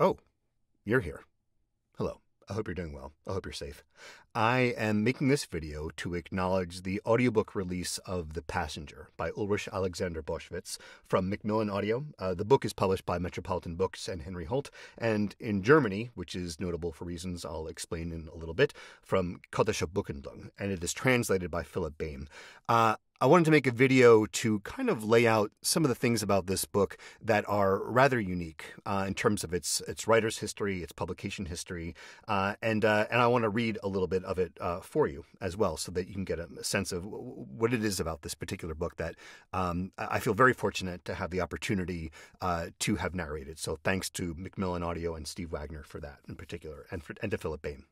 Oh, you're here. Hello. I hope you're doing well. I hope you're safe. I am making this video to acknowledge the audiobook release of The Passenger by Ulrich Alexander Boschwitz from Macmillan Audio. Uh, the book is published by Metropolitan Books and Henry Holt, and in Germany, which is notable for reasons I'll explain in a little bit, from Cotta'sche Buchhandlung, and it is translated by Philip Boehm. Uh, I wanted to make a video to kind of lay out some of the things about this book that are rather unique uh, in terms of its its writer's history, its publication history, uh, and uh, and I want to read a little bit of it uh, for you as well, so that you can get a sense of what it is about this particular book that um, I feel very fortunate to have the opportunity uh, to have narrated. So thanks to Macmillan Audio and Steve Wagner for that in particular, and for, and to Philip Boehm.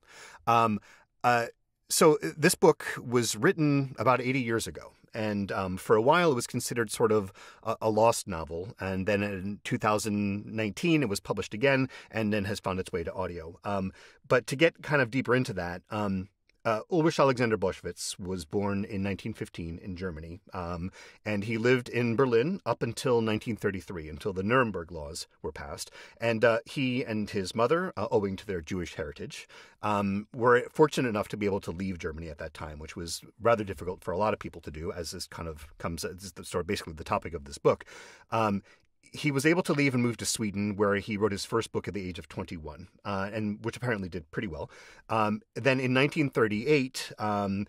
Um, uh, so this book was written about 80 years ago and um, for a while it was considered sort of a, a, lost novel. And then in 2019 it was published again, and then has found its way to audio. Um, but to get kind of deeper into that, um, uh, Ulrich Alexander Boschwitz was born in 1915 in Germany, um, and he lived in Berlin up until 1933, until the Nuremberg laws were passed. And uh, he and his mother, uh, owing to their Jewish heritage, um, were fortunate enough to be able to leave Germany at that time, which was rather difficult for a lot of people to do, as this kind of comes the, sort of basically the topic of this book. Um, he was able to leave and move to Sweden, where he wrote his first book at the age of 21, uh, and which apparently did pretty well. Um, then in 1938, um,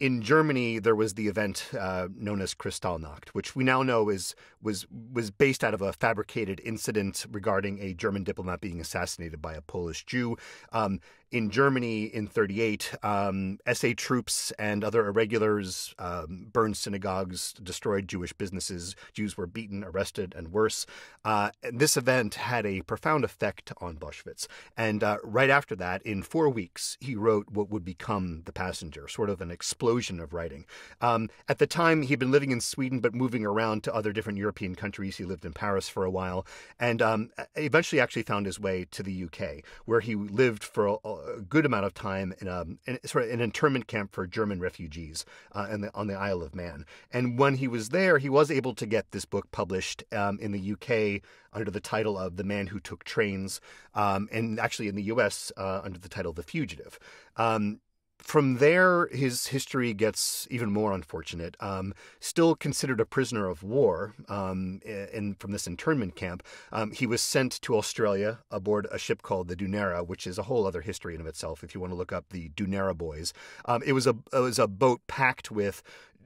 in Germany, there was the event uh, known as Kristallnacht, which we now know is was was based out of a fabricated incident regarding a German diplomat being assassinated by a Polish Jew. Um, in Germany in 38, um, SA troops and other irregulars um, burned synagogues, destroyed Jewish businesses. Jews were beaten, arrested, and worse. Uh, and this event had a profound effect on Boschwitz. And uh, right after that, in four weeks, he wrote what would become The Passenger, sort of an explosion of writing. Um, at the time, he'd been living in Sweden, but moving around to other different European countries. He lived in Paris for a while, and um, eventually actually found his way to the UK, where he lived for a, a good amount of time in, a, in sort of an internment camp for German refugees uh, the, on the Isle of Man. And when he was there, he was able to get this book published um, in the UK under the title of The Man Who Took Trains, um, and actually in the US uh, under the title The Fugitive. Um, from there, his history gets even more unfortunate. Um, still considered a prisoner of war um, in, from this internment camp, um, he was sent to Australia aboard a ship called the Dunera, which is a whole other history in of itself. If you want to look up the Dunera Boys, um, it was a it was a boat packed with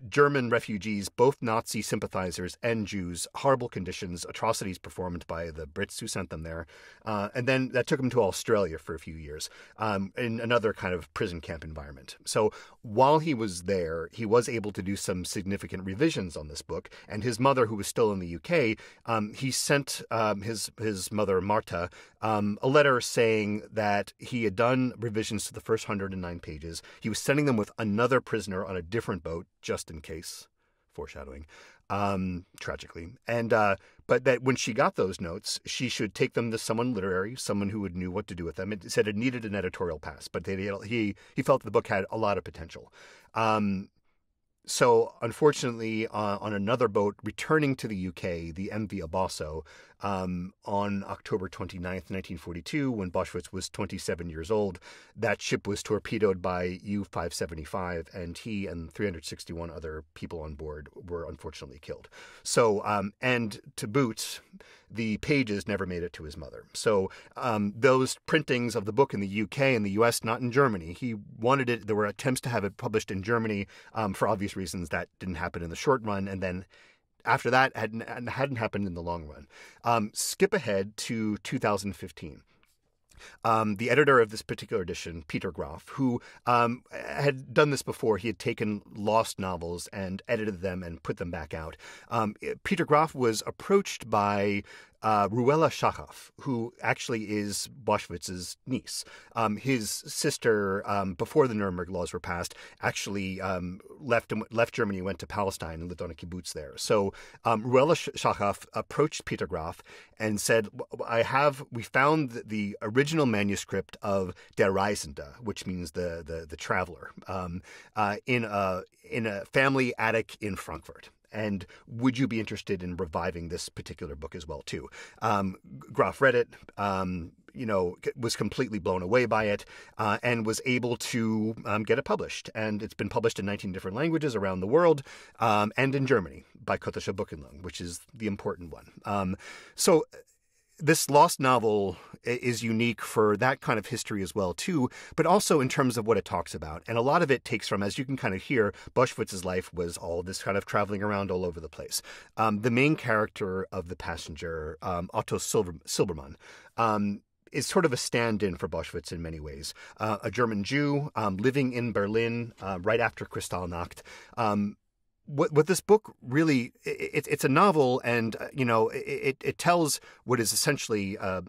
German refugees, both Nazi sympathizers and Jews, horrible conditions, atrocities performed by the Brits who sent them there. Uh, and then that took them to Australia for a few years um, in another kind of prison camp environment. So while he was there, he was able to do some significant revisions on this book. And his mother, who was still in the UK, um, he sent um, his, his mother, Marta, um, a letter saying that he had done revisions to the first 109 pages. He was sending them with another prisoner on a different boat just in case, foreshadowing, um, tragically. And uh, but that when she got those notes, she should take them to someone literary, someone who would knew what to do with them. It said it needed an editorial pass, but they, he he felt the book had a lot of potential. Um, so, unfortunately, uh, on another boat returning to the UK, the MV Abosso, um, on October 29th, 1942, when Boschwitz was 27 years old, that ship was torpedoed by U 575, and he and 361 other people on board were unfortunately killed. So, um, and to boot, the pages never made it to his mother. So, um, those printings of the book in the UK and the US, not in Germany, he wanted it, there were attempts to have it published in Germany um, for obvious reasons that didn't happen in the short run, and then after that hadn't hadn't happened in the long run. Um, skip ahead to 2015. Um, the editor of this particular edition, Peter Graf, who um, had done this before, he had taken lost novels and edited them and put them back out. Um, Peter Graf was approached by uh, Reuella Shachaf, who actually is Boschwitz's niece. Um, his sister, um, before the Nuremberg laws were passed, actually um, left left Germany went to Palestine and lived on a kibbutz there. So um, Reuella Shachaf approached Peter Graf and said, "I have we found the original manuscript of Der Reisende, which means the the, the traveler, um, uh, in a in a family attic in Frankfurt." And would you be interested in reviving this particular book as well too? Um, Graf read it. Um, you know, was completely blown away by it uh, and was able to um, get it published. And it's been published in 19 different languages around the world um, and in Germany by Cotta'sche Buchhandlung, which is the important one. Um, so this lost novel is unique for that kind of history as well too but also in terms of what it talks about. And a lot of it takes from as you can kind of hear boschwitz's life was all this kind of traveling around all over the place. Um, the main character of the passenger um, otto Silber, silbermann um, is sort of a stand-in for Boschwitz in many ways. Uh, a German Jew um, living in Berlin uh, right after Kristallnacht, um, what what this book really it, it's a novel and uh, you know it it tells what is essentially uh,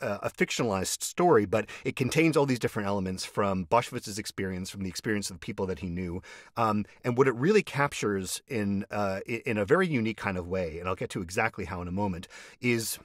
a fictionalized story, but it contains all these different elements from Boschwitz's experience, from the experience of the people that he knew, um, and what it really captures in uh, in a very unique kind of way, and I'll get to exactly how in a moment, is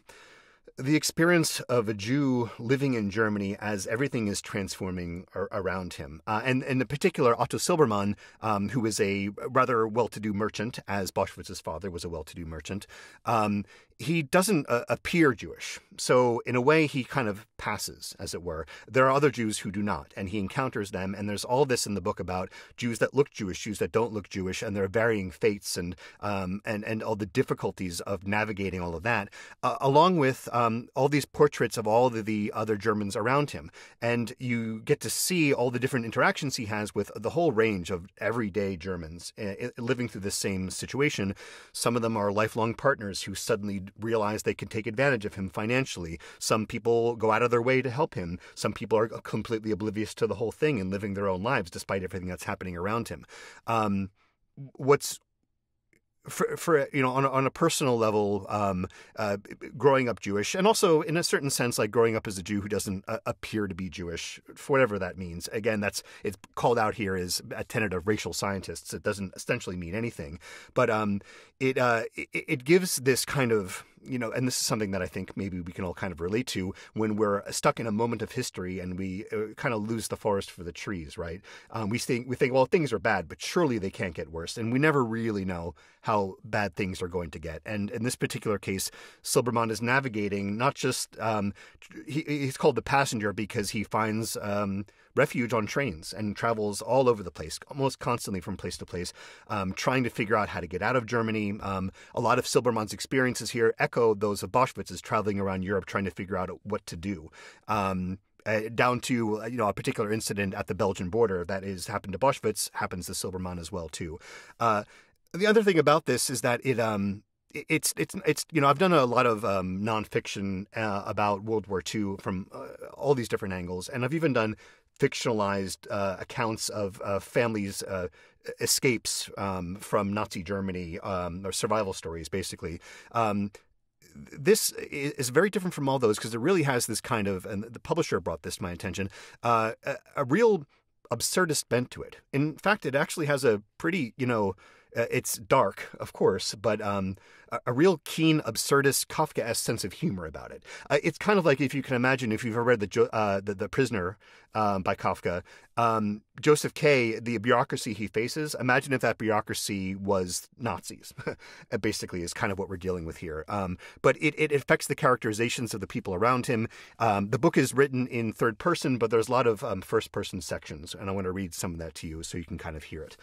the experience of a Jew living in Germany as everything is transforming ar- around him. Uh, and, and in particular, Otto Silbermann, um, who is a rather well to do merchant, as Boschwitz's father was a well to do merchant, um, he doesn't uh, appear Jewish. So, in a way, he kind of passes, as it were. There are other Jews who do not, and he encounters them. And there's all this in the book about Jews that look Jewish, Jews that don't look Jewish, and their varying fates and um, and and all the difficulties of navigating all of that, uh, along with um, all these portraits of all of the other Germans around him. And you get to see all the different interactions he has with the whole range of everyday Germans uh, living through the same situation. Some of them are lifelong partners who suddenly realize they can take advantage of him financially. Some people go out of their way to help him. Some people are completely oblivious to the whole thing and living their own lives despite everything that's happening around him. Um, what's for, for you know on a, on a personal level, um, uh, growing up Jewish, and also in a certain sense, like growing up as a Jew who doesn't uh, appear to be Jewish, for whatever that means. Again, that's it's called out here as a tenet of racial scientists. It doesn't essentially mean anything, but um, it, uh, it it gives this kind of you know, and this is something that I think maybe we can all kind of relate to when we're stuck in a moment of history and we uh, kind of lose the forest for the trees, right? Um, we think we think, well, things are bad, but surely they can't get worse, and we never really know how bad things are going to get. And in this particular case, Silbermann is navigating not just um, he, he's called the passenger because he finds um, refuge on trains and travels all over the place, almost constantly from place to place, um, trying to figure out how to get out of Germany. Um, a lot of Silbermann's experiences here echo those of Boschwitz's traveling around Europe trying to figure out what to do. Um, uh, down to you know a particular incident at the Belgian border that is happened to Boschwitz happens to Silbermann as well too. Uh, the other thing about this is that it um it's it's it's you know I've done a lot of um, nonfiction uh, about World War II from uh, all these different angles, and I've even done fictionalized uh, accounts of uh, families' uh, escapes um, from Nazi Germany um, or survival stories, basically. Um, this is very different from all those because it really has this kind of, and the publisher brought this to my attention, uh, a, a real absurdist bent to it. In fact, it actually has a pretty, you know, it's dark, of course, but um, a, real keen, absurdist, Kafka-esque sense of humor about it. Uh, it's kind of like if you can imagine, if you've ever read the uh, the, the, Prisoner um, by Kafka, um, Joseph K. The bureaucracy he faces. Imagine if that bureaucracy was Nazis. basically, is kind of what we're dealing with here. Um, but it, it affects the characterizations of the people around him. Um, the book is written in third person, but there's a lot of um, first person sections, and I want to read some of that to you so you can kind of hear it.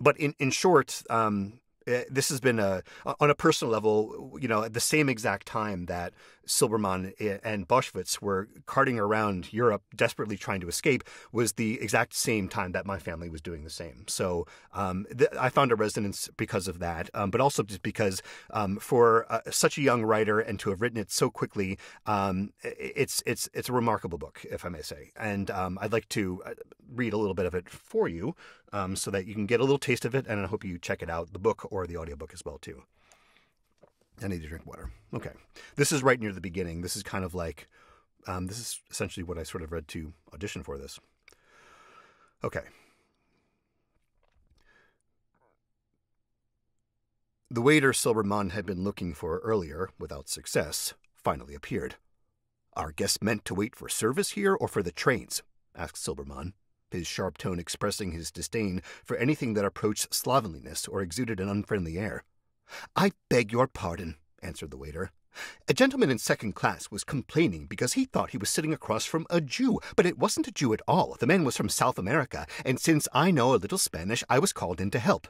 But in in short, um, eh, this has been a on a personal level, you know, at the same exact time that Silbermann and Boschwitz were carting around Europe, desperately trying to escape, was the exact same time that my family was doing the same. So um, th- I found a resonance because of that, um, but also just because um, for uh, such a young writer and to have written it so quickly, um, it's it's it's a remarkable book, if I may say. And um, I'd like to uh, read a little bit of it for you, um, so that you can get a little taste of it, and I hope you check it out, the book or the audiobook as well too. I need to drink water. Okay. This is right near the beginning. This is kind of like, um, this is essentially what I sort of read to audition for this. Okay. The waiter Silbermann had been looking for earlier, without success, finally appeared. Are guests meant to wait for service here or for the trains? asked Silbermann. His sharp tone expressing his disdain for anything that approached slovenliness or exuded an unfriendly air. I beg your pardon, answered the waiter. A gentleman in second class was complaining because he thought he was sitting across from a Jew, but it wasn't a Jew at all. The man was from South America, and since I know a little Spanish, I was called in to help.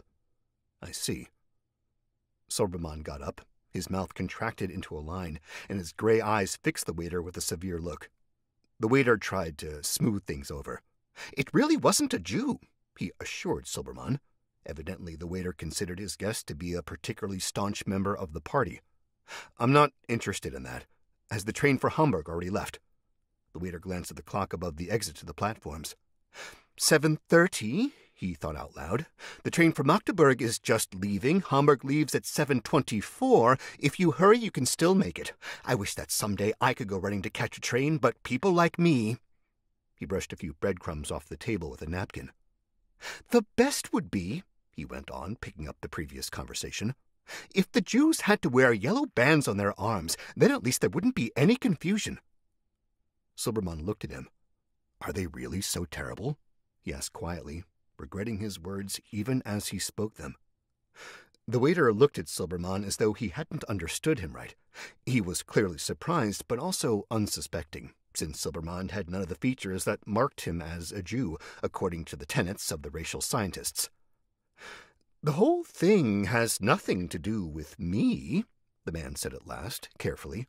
I see. Silbermann got up, his mouth contracted into a line, and his gray eyes fixed the waiter with a severe look. The waiter tried to smooth things over. It really wasn't a Jew, he assured Silbermann. Evidently, the waiter considered his guest to be a particularly staunch member of the party. I'm not interested in that. Has the train for Hamburg already left? The waiter glanced at the clock above the exit to the platforms. Seven thirty, he thought out loud. The train for Magdeburg is just leaving. Hamburg leaves at seven twenty-four. If you hurry, you can still make it. I wish that someday I could go running to catch a train, but people like me. He brushed a few breadcrumbs off the table with a napkin. The best would be, he went on, picking up the previous conversation, if the Jews had to wear yellow bands on their arms, then at least there wouldn't be any confusion. Silbermann looked at him. Are they really so terrible? he asked quietly, regretting his words even as he spoke them. The waiter looked at Silbermann as though he hadn't understood him right. He was clearly surprised, but also unsuspecting, since Silbermann had none of the features that marked him as a Jew, according to the tenets of the racial scientists. The whole thing has nothing to do with me, the man said at last, carefully.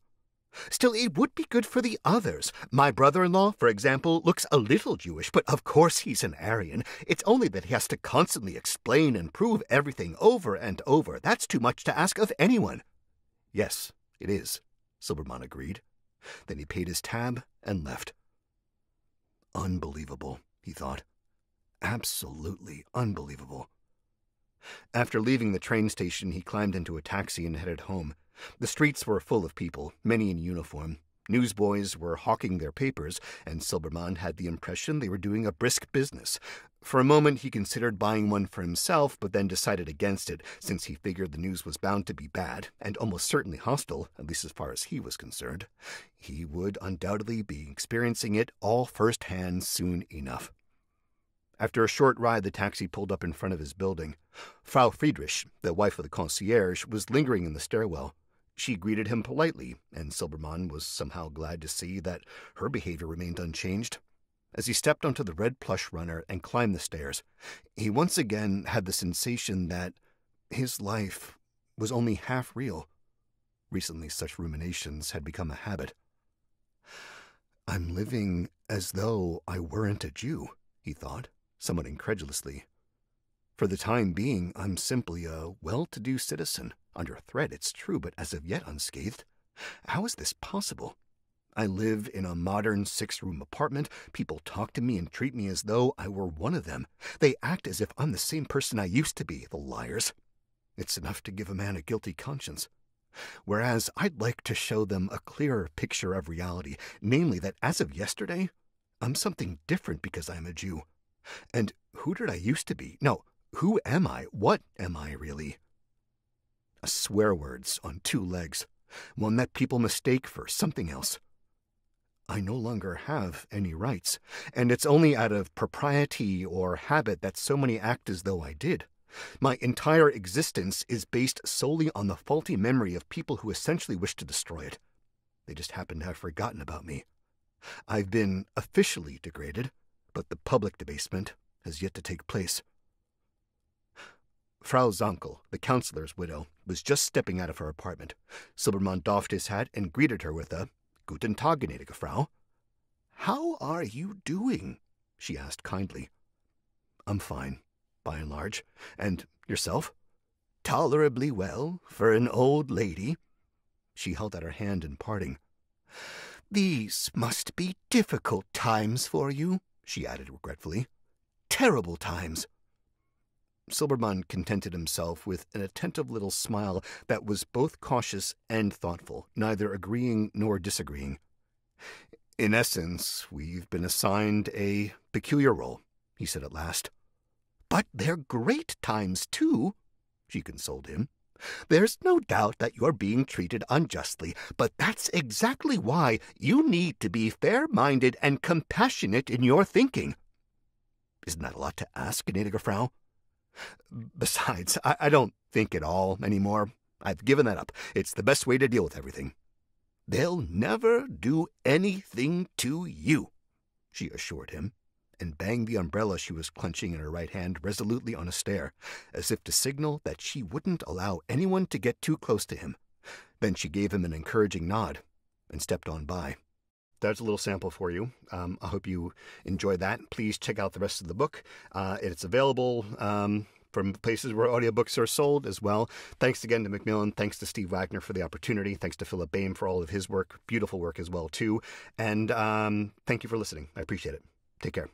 Still, it would be good for the others. My brother in law, for example, looks a little Jewish, but of course he's an Aryan. It's only that he has to constantly explain and prove everything over and over. That's too much to ask of anyone. Yes, it is, Silbermann agreed. Then he paid his tab and left. Unbelievable, he thought. Absolutely unbelievable. After leaving the train station, he climbed into a taxi and headed home. The streets were full of people, many in uniform. Newsboys were hawking their papers, and Silbermann had the impression they were doing a brisk business. For a moment, he considered buying one for himself, but then decided against it, since he figured the news was bound to be bad, and almost certainly hostile, at least as far as he was concerned. He would undoubtedly be experiencing it all firsthand soon enough. After a short ride, the taxi pulled up in front of his building. Frau Friedrich, the wife of the concierge, was lingering in the stairwell. She greeted him politely, and Silbermann was somehow glad to see that her behavior remained unchanged. As he stepped onto the red plush runner and climbed the stairs, he once again had the sensation that his life was only half real. Recently, such ruminations had become a habit. I'm living as though I weren't a Jew, he thought somewhat incredulously. For the time being, I'm simply a well to do citizen, under threat, it's true, but as of yet unscathed. How is this possible? I live in a modern six room apartment. People talk to me and treat me as though I were one of them. They act as if I'm the same person I used to be, the liars. It's enough to give a man a guilty conscience. Whereas I'd like to show them a clearer picture of reality, namely that as of yesterday, I'm something different because I'm a Jew. And who did I used to be? No, who am I? What am I really? Swear words on two legs, one that people mistake for something else. I no longer have any rights, and it's only out of propriety or habit that so many act as though I did. My entire existence is based solely on the faulty memory of people who essentially wish to destroy it. They just happen to have forgotten about me. I've been officially degraded, but the public debasement has yet to take place. Frau Zankel, the councillor's widow, was just stepping out of her apartment. Silbermann doffed his hat and greeted her with a Guten Tag, gnädige Frau. How are you doing? she asked kindly. I'm fine, by and large. And yourself? Tolerably well, for an old lady. She held out her hand in parting. These must be difficult times for you, she added regretfully. Terrible times. Silbermann contented himself with an attentive little smile that was both cautious and thoughtful, neither agreeing nor disagreeing. In essence, we've been assigned a peculiar role, he said at last. But they're great times, too, she consoled him. There's no doubt that you're being treated unjustly, but that's exactly why you need to be fair minded and compassionate in your thinking. Isn't that a lot to ask, gnädige Frau? Besides, I, I don't think at all anymore. I've given that up. It's the best way to deal with everything. They'll never do anything to you, she assured him, and banged the umbrella she was clenching in her right hand resolutely on a stair, as if to signal that she wouldn't allow anyone to get too close to him. Then she gave him an encouraging nod and stepped on by. That's a little sample for you. Um, I hope you enjoyed that. Please check out the rest of the book. Uh, it's available um, from places where audiobooks are sold as well. Thanks again to Macmillan. Thanks to Steve Wagner for the opportunity. Thanks to Philip Boehm for all of his work. Beautiful work as well, too. And um, thank you for listening. I appreciate it. Take care.